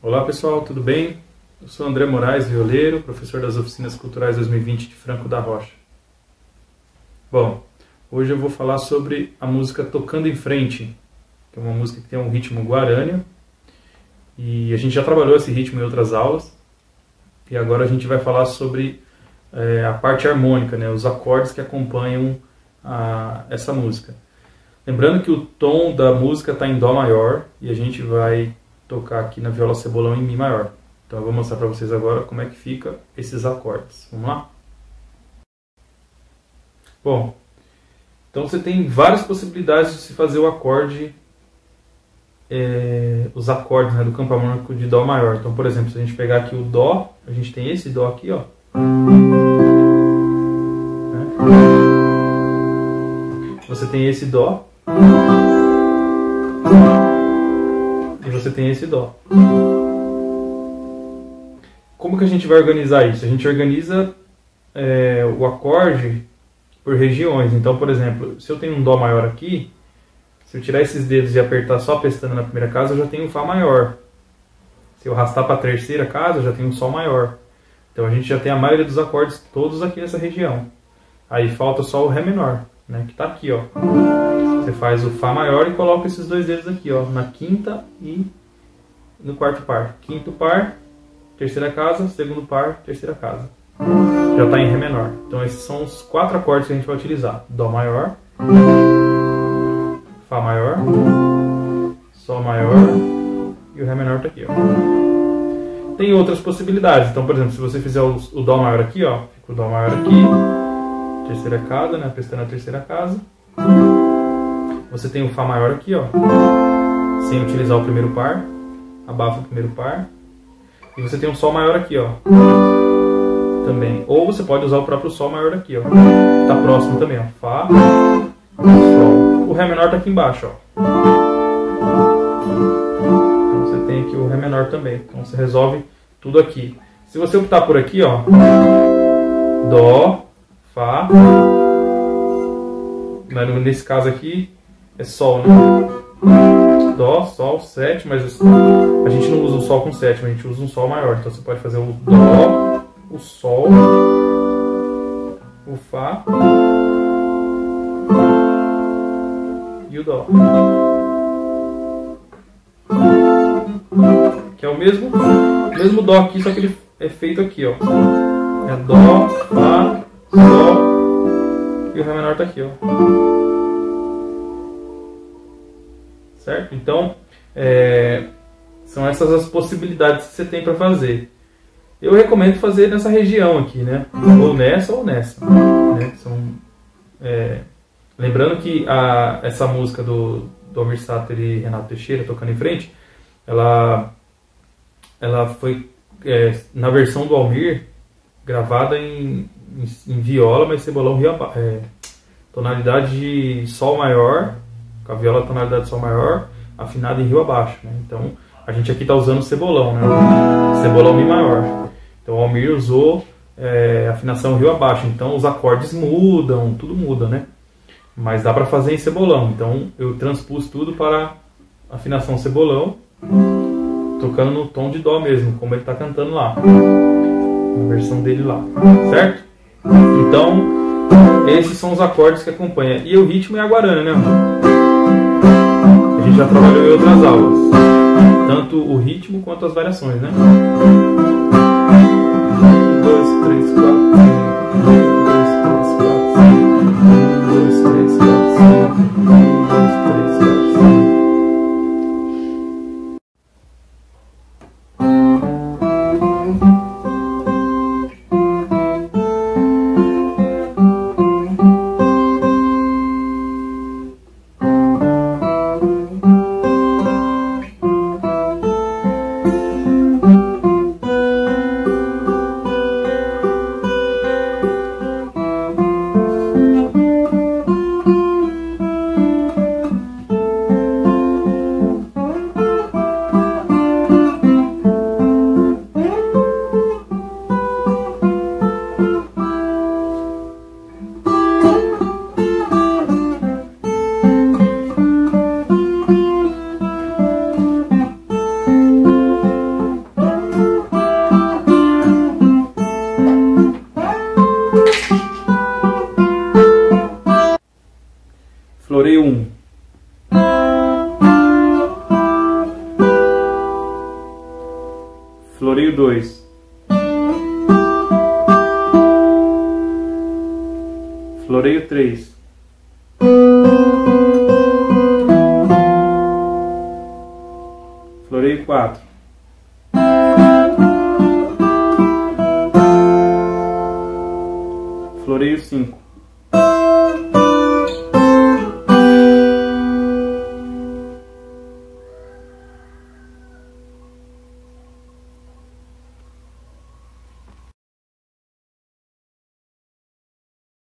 Olá pessoal, tudo bem? Eu sou André Moraes, violeiro, professor das Oficinas Culturais 2020 de Franco da Rocha. Bom, hoje eu vou falar sobre a música Tocando em Frente, que é uma música que tem um ritmo guarânio, e a gente já trabalhou esse ritmo em outras aulas, e agora a gente vai falar sobre é, a parte harmônica, né, os acordes que acompanham a, essa música. Lembrando que o tom da música está em Dó maior e a gente vai tocar aqui na viola cebolão em Mi maior. Então eu vou mostrar para vocês agora como é que fica esses acordes. Vamos lá? Bom, então você tem várias possibilidades de se fazer o acorde, é, os acordes né, do campo harmônico de Dó maior. Então, por exemplo, se a gente pegar aqui o Dó, a gente tem esse Dó aqui, ó. Você tem esse Dó. Você tem esse Dó. Como que a gente vai organizar isso? A gente organiza é, o acorde por regiões. Então, por exemplo, se eu tenho um Dó maior aqui, se eu tirar esses dedos e apertar só a pestana na primeira casa, eu já tenho um Fá maior. Se eu arrastar para a terceira casa, eu já tenho um Sol maior. Então a gente já tem a maioria dos acordes todos aqui nessa região. Aí falta só o Ré menor né, que está aqui, ó. Você faz o Fá maior e coloca esses dois dedos aqui, ó, na quinta e no quarto par. Quinto par, terceira casa, segundo par, terceira casa. Já está em Ré menor. Então esses são os quatro acordes que a gente vai utilizar. Dó maior, Fá maior, Sol maior e o Ré menor está aqui, ó. Tem outras possibilidades. Então, por exemplo, se você fizer o, Dó maior aqui, ó, fica o Dó maior aqui, terceira casa, né? A terceira casa. Você tem o Fá maior aqui, ó. Sem utilizar o primeiro par. Abafa o primeiro par. E você tem um Sol maior aqui, ó. Também. Ou você pode usar o próprio Sol maior aqui, ó. Tá próximo também, ó. Fá, Sol. O Ré menor tá aqui embaixo, ó. Então você tem aqui o Ré menor também. Então você resolve tudo aqui. Se você optar por aqui, ó. Dó, Fá. Nesse caso aqui é Sol, né? Dó, Sol, sétima, mas a gente não usa o Sol com sétima, a gente usa um Sol maior. Então você pode fazer o Dó, o Sol, o Fá e o Dó. Que é o mesmo, mesmo Dó aqui, só que ele é feito aqui, ó. É Dó, Fá, Sol e o Ré menor está aqui, ó. Certo? Então, é, são essas as possibilidades que você tem para fazer. Eu recomendo fazer nessa região aqui, né? Ou nessa ou nessa. Né? São, é, lembrando que a, essa música do, do Almir Sater e Renato Teixeira, Tocando em Frente, ela, ela foi, é, na versão do Almir, gravada em em, em viola, mas cebolão é, tonalidade de sol maior, a viola tonalidade de sol maior, afinada em rio abaixo. Né? Então a gente aqui está usando cebolão, né? cebolão mi maior. Então o Almir usou é, afinação rio abaixo, então os acordes mudam, tudo muda, né? Mas dá para fazer em cebolão, então eu transpus tudo para afinação cebolão, tocando no tom de dó mesmo, como ele está cantando lá, a versão dele lá, certo? Então, esses são os acordes que acompanham. E o ritmo é a guarana, né? Já trabalhou em outras aulas. Tanto o ritmo quanto as variações, né? Um, dois, três, quatro. 2. Floreio 3. Floreio 4. Floreio 5.